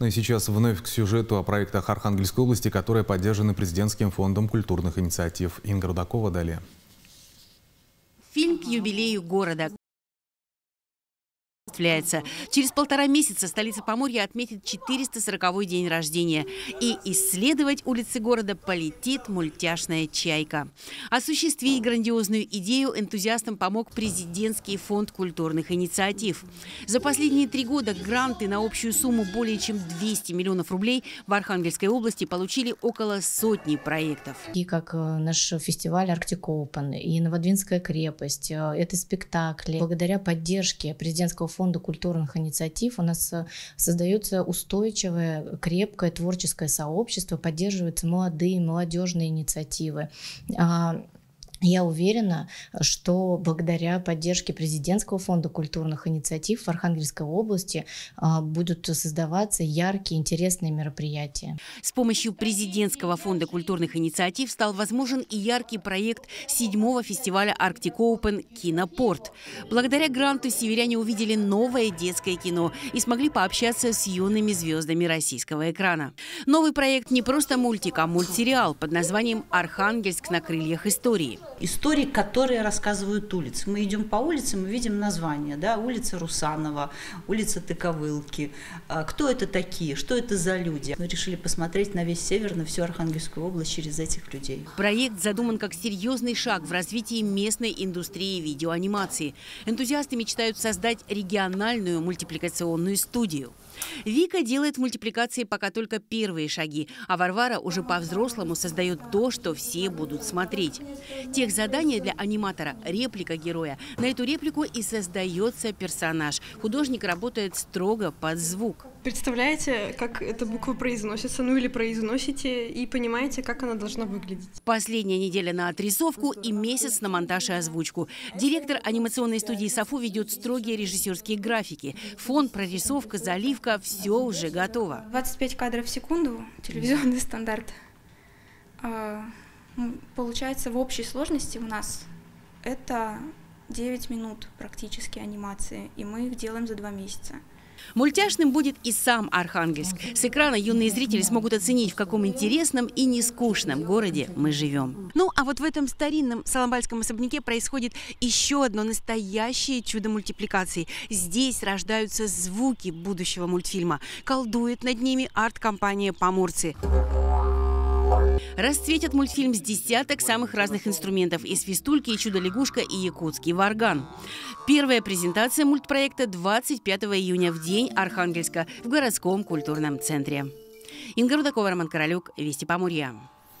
Ну и сейчас вновь к сюжету о проектах Архангельской области, которые поддержаны президентским фондом культурных инициатив. Инга Рудакова далее. Фильм к юбилею города осуществляется. Через полтора месяца столица Поморья отметит 440-й день рождения. И исследовать улицы города полетит мультяшная «Чайка». Осуществить грандиозную идею энтузиастам помог президентский фонд культурных инициатив. За последние три года гранты на общую сумму более чем 200 миллионов рублей в Архангельской области получили около сотни проектов. И как э, наш фестиваль «Арктик Open», и Новодвинская крепость, э, это спектакли. Благодаря поддержке президентского фонда фонда культурных инициатив у нас э, создается устойчивое, крепкое творческое сообщество, поддерживаются молодые, молодежные инициативы. Я уверена, что благодаря поддержке президентского фонда культурных инициатив в Архангельской области а, будут создаваться яркие, интересные мероприятия. С помощью президентского фонда культурных инициатив стал возможен и яркий проект седьмого фестиваля Arctic Open «Кинопорт». Благодаря гранту северяне увидели новое детское кино и смогли пообщаться с юными звездами российского экрана. Новый проект не просто мультик, а мультсериал под названием «Архангельск на крыльях истории» истории, которые рассказывают улицы. Мы идем по улице, мы видим названия, да, улица Русанова, улица Тыковылки. А, кто это такие, что это за люди? Мы решили посмотреть на весь север, на всю Архангельскую область через этих людей. Проект задуман как серьезный шаг в развитии местной индустрии видеоанимации. Энтузиасты мечтают создать региональную мультипликационную студию. Вика делает в мультипликации пока только первые шаги, а Варвара уже по-взрослому создает то, что все будут смотреть. Тех задания для аниматора – реплика героя. На эту реплику и создается персонаж. Художник работает строго под звук. Представляете, как эта буква произносится, ну или произносите, и понимаете, как она должна выглядеть. Последняя неделя на отрисовку и месяц на монтаж и озвучку. Директор анимационной студии «Софу» ведет строгие режиссерские графики. Фон, прорисовка, заливка – все уже готово. 25 кадров в секунду, телевизионный стандарт. А, получается, в общей сложности у нас это 9 минут практически анимации, и мы их делаем за два месяца. Мультяшным будет и сам Архангельск. С экрана юные зрители смогут оценить, в каком интересном и нескучном городе мы живем. Ну, а вот в этом старинном Соломбальском особняке происходит еще одно настоящее чудо мультипликации. Здесь рождаются звуки будущего мультфильма. Колдует над ними арт-компания «Поморцы». Расцветит мультфильм с десяток самых разных инструментов и свистульки, и чудо-лягушка, и якутский варган. Первая презентация мультпроекта 25 июня в День Архангельска в городском культурном центре. Инга Рудакова, Роман Королюк, Вести Поморья.